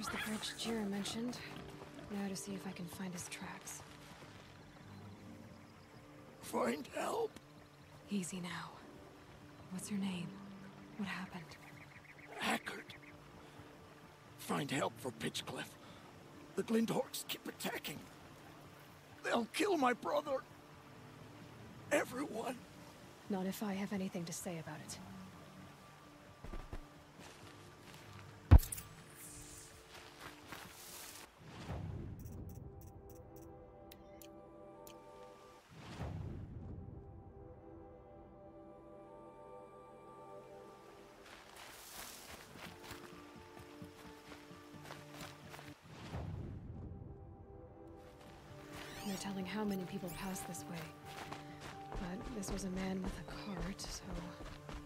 Here's the bridge Jyra mentioned. Now to see if I can find his tracks. Find help. Easy now. What's your name? What happened? Hackard. Find help for Pitchcliff. The Glinthawks keep attacking. They'll kill my brother. Everyone. Not if I have anything to say about it. How many people pass this way. But this was a man with a cart, so...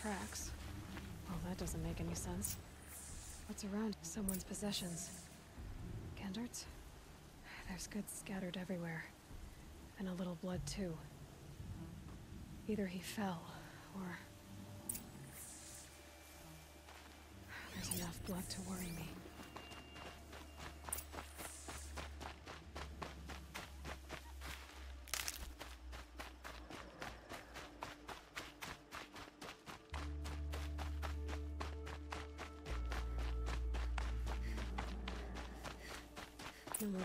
tracks. Well, that doesn't make any sense. What's around someone's possessions? Gendarts? There's goods scattered everywhere. And a little blood, too. Either he fell, or... There's enough blood to worry me.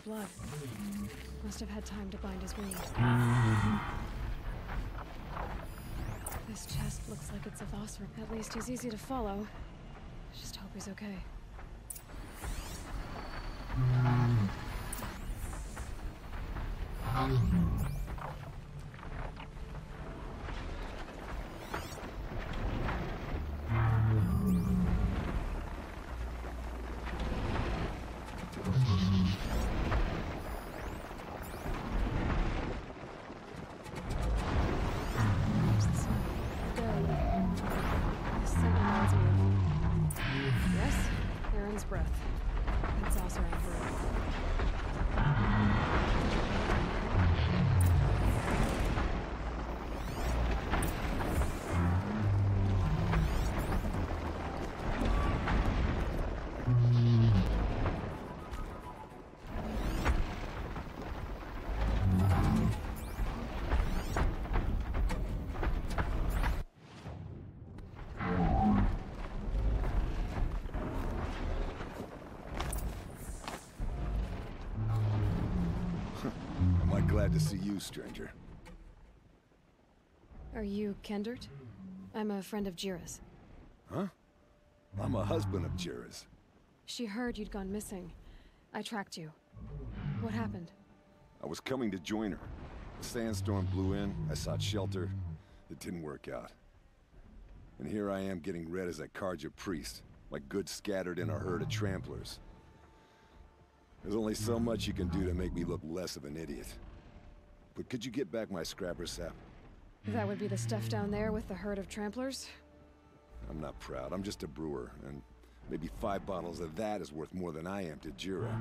Blood. Must have had time to bind his wound. This chest looks like it's a Vossrum. At least he's easy to follow. Just hope he's okay. There's glad to see you, stranger? Are you Kendert? I'm a friend of Jyra's. Huh? I'm a husband of Jyra's. She heard you'd gone missing. I tracked you. What happened? I was coming to join her. sandstorm blew in, I sought shelter. It didn't work out. And here I am getting read as a Carja priest, like goods scattered in a herd of tramplers. There's only so much you can do to make me look less of an idiot. But could you get back my scrapper sap? That would be the stuff down there with the herd of tramplers? I'm not proud. I'm just a brewer, and maybe five bottles of that is worth more than I am to Jyra.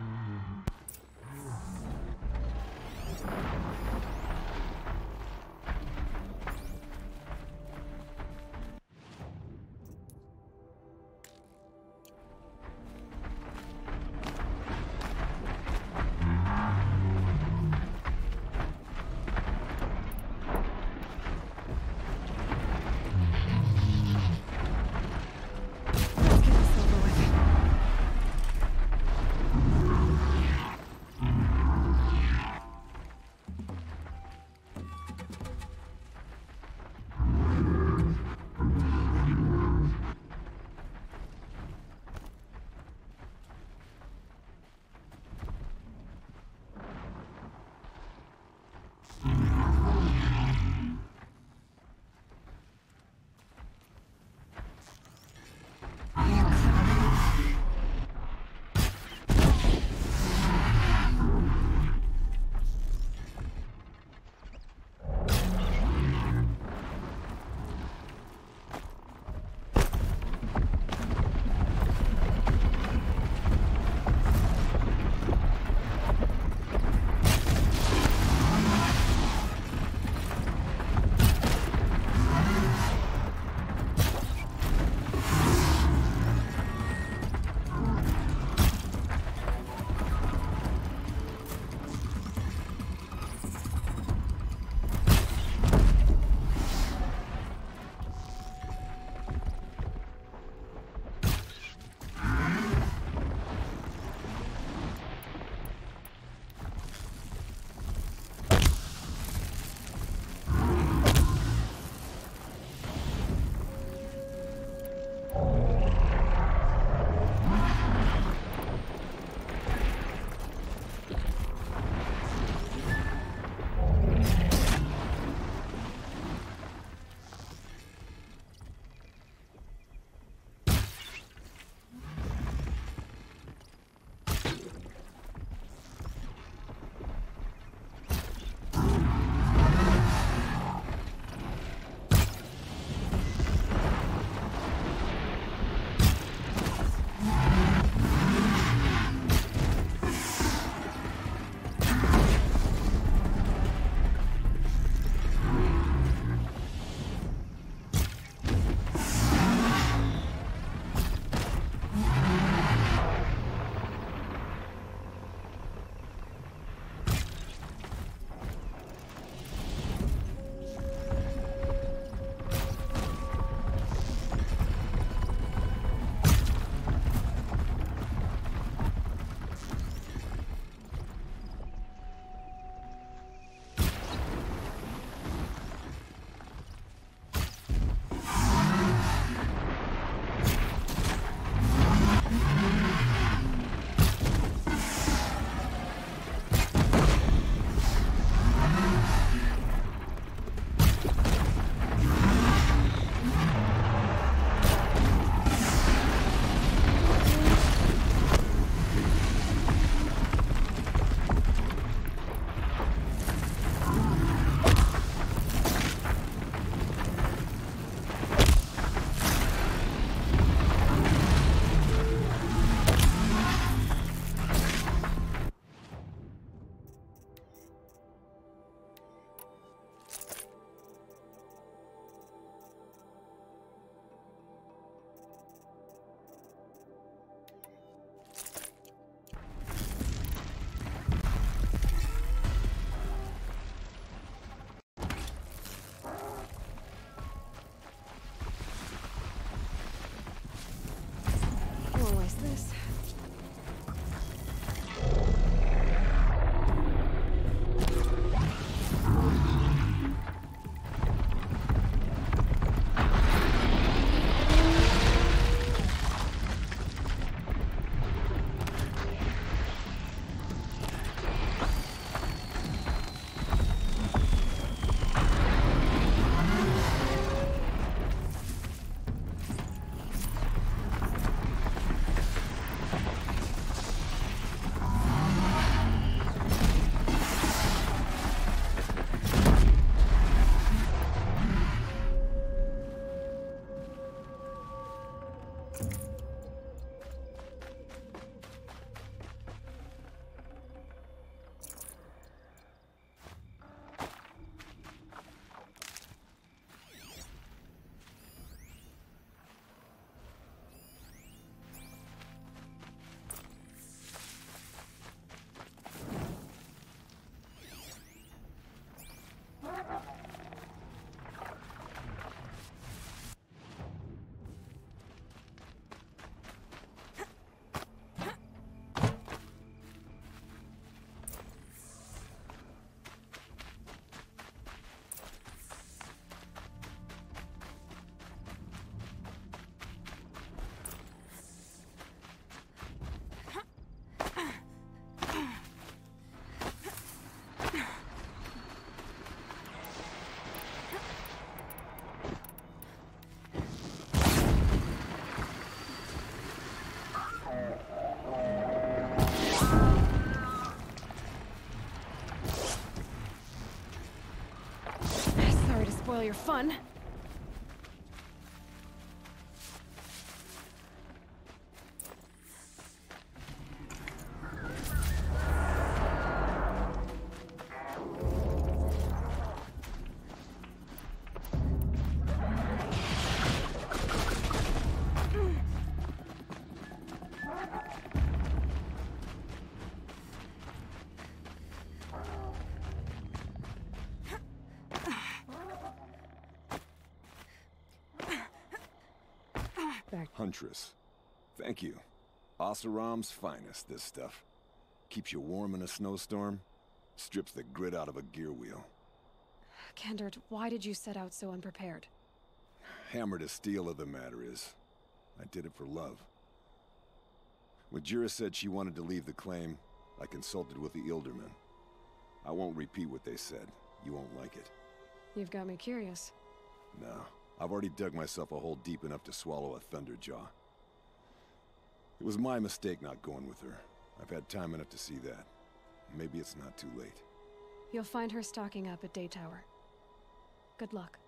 Spoil your fun. Back. Huntress. Thank you. Oseram's finest, this stuff. Keeps you warm in a snowstorm, strips the grit out of a gear wheel. Kendert, why did you set out so unprepared? Hammer to steel of the matter is, I did it for love. When Jyra said she wanted to leave the claim, I consulted with the Ilderman. I won't repeat what they said. You won't like it. You've got me curious. No, I've already dug myself a hole deep enough to swallow a Thunderjaw. It was my mistake not going with her. I've had time enough to see that. Maybe it's not too late. You'll find her stocking up at Day Tower. Good luck.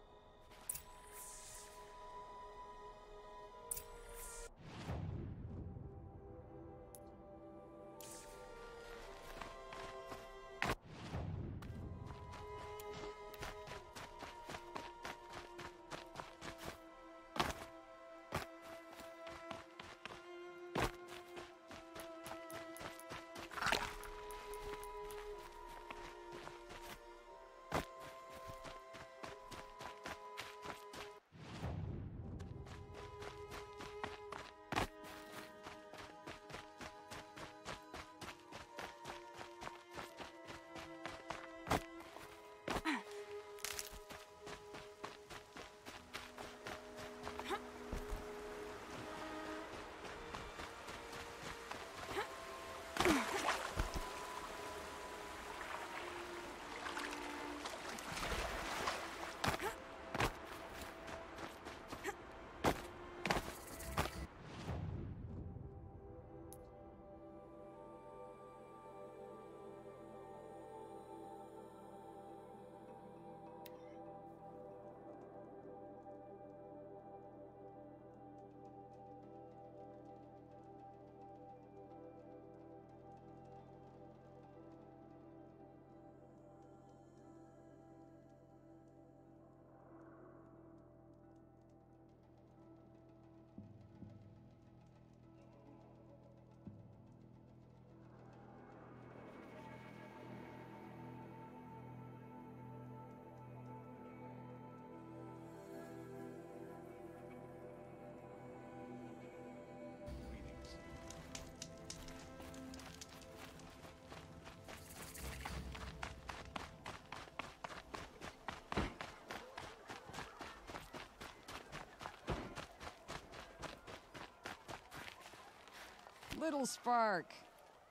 Little Spark.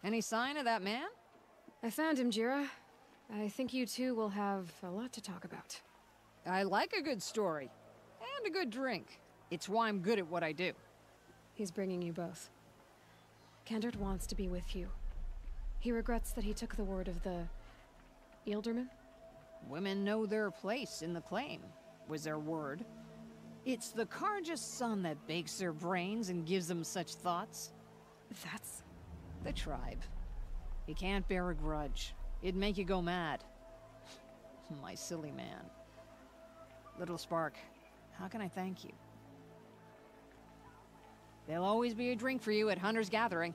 Any sign of that man? I found him, Jyra. I think you two will have a lot to talk about. I like a good story. And a good drink. It's why I'm good at what I do. He's bringing you both. Kendert wants to be with you. He regrets that he took the word of the... Ealderman? Women know their place in the claim, was their word. It's the Carja's sun that bakes their brains and gives them such thoughts. That's... The tribe. You can't bear a grudge. It'd make you go mad. My silly man. Little Spark, how can I thank you? There'll always be a drink for you at Hunter's Gathering.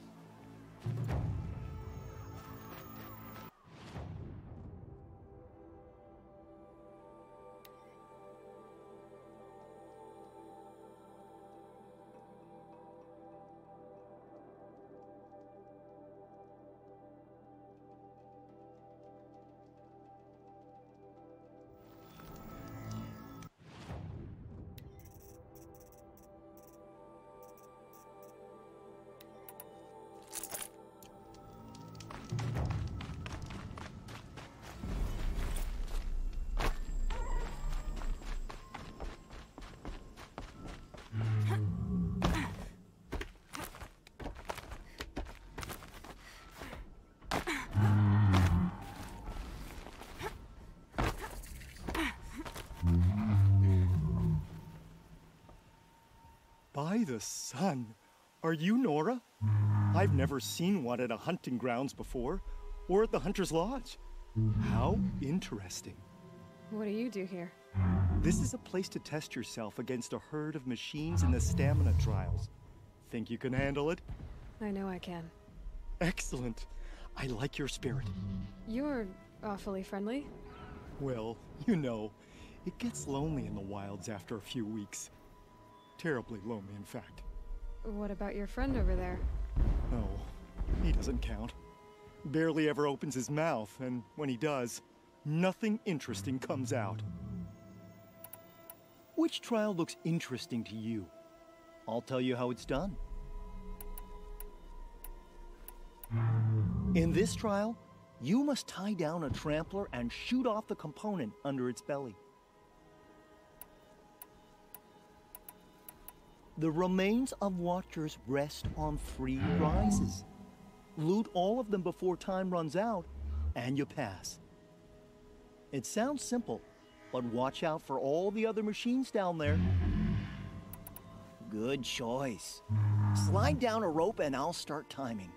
By the sun. Are you Nora? I've never seen one at a hunting grounds before, or at the Hunter's Lodge. How interesting. What do you do here? This is a place to test yourself against a herd of machines in the stamina trials. Think you can handle it? I know I can. Excellent. I like your spirit. You're awfully friendly. Well, you know, it gets lonely in the wilds after a few weeks. Terribly lonely, in fact. What about your friend over there? No, he doesn't count. Barely ever opens his mouth, and when he does, nothing interesting comes out. Which trial looks interesting to you? I'll tell you how it's done. In this trial, you must tie down a trampler and shoot off the component under its belly. The remains of Watchers rest on three rises. Loot all of them before time runs out, and you pass. It sounds simple, but watch out for all the other machines down there. Good choice. Slide down a rope and I'll start timing.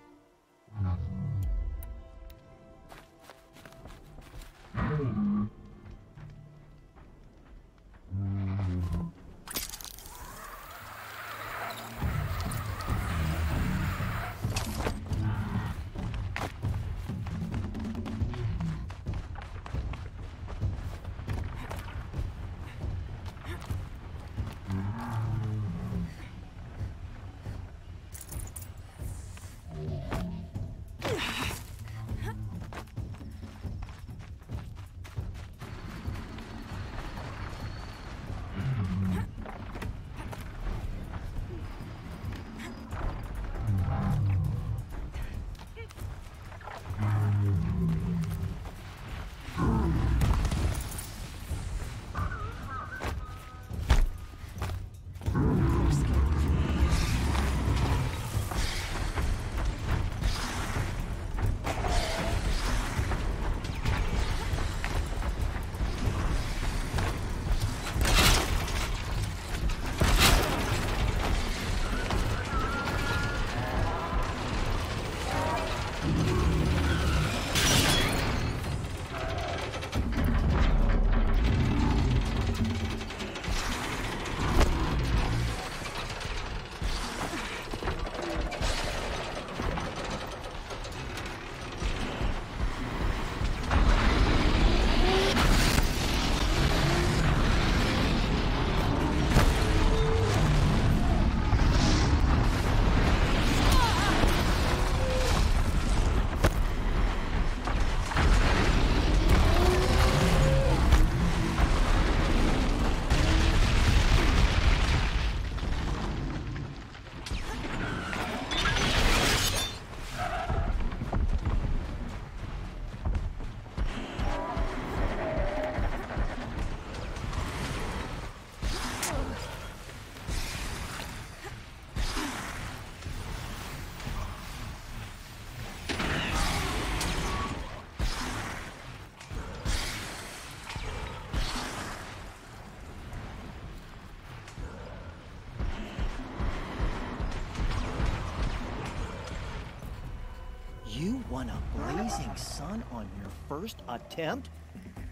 You won a blazing sun on your first attempt?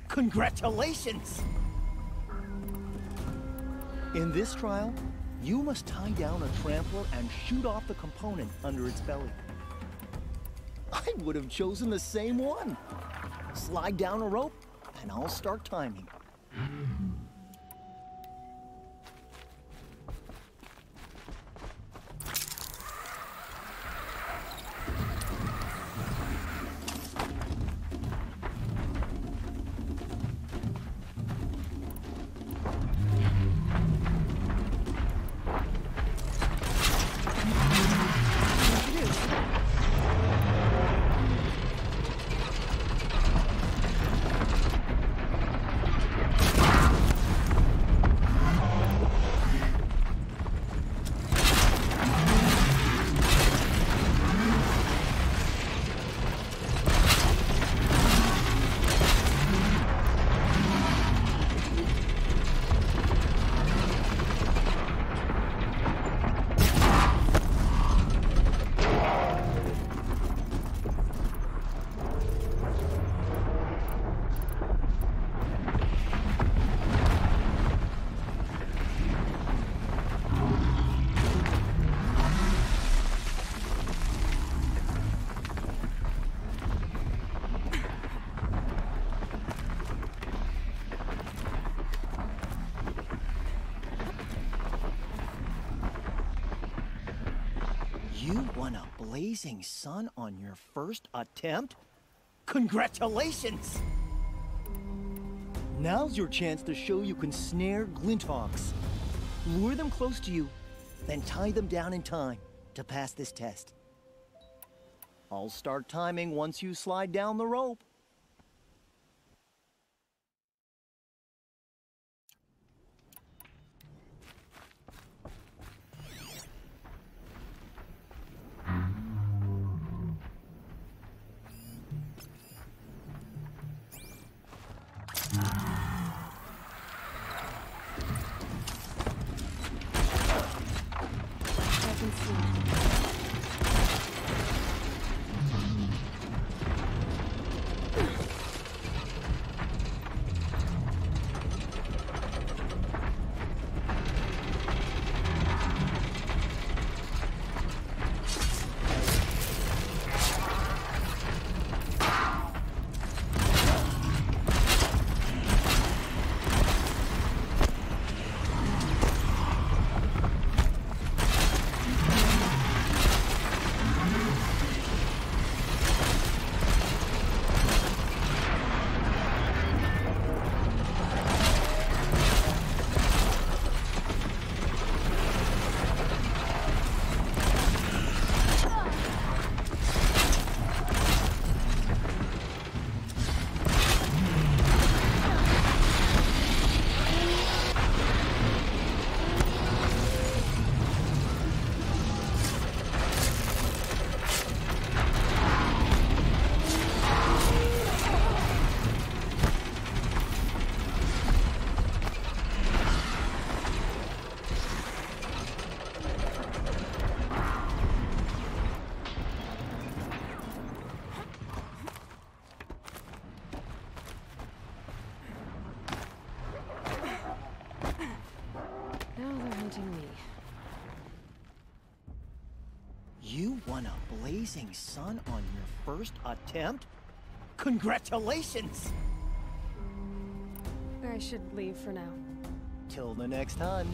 Congratulations! In this trial, you must tie down a trampler and shoot off the component under its belly. I would have chosen the same one. Slide down a rope, and I'll start timing. You won a blazing sun on your first attempt? Congratulations! Now's your chance to show you can snare Glinthawks. Lure them close to you, then tie them down in time to pass this test. I'll start timing once you slide down the rope. Blazing sun on your first attempt? Congratulations! I should leave for now. Till the next time.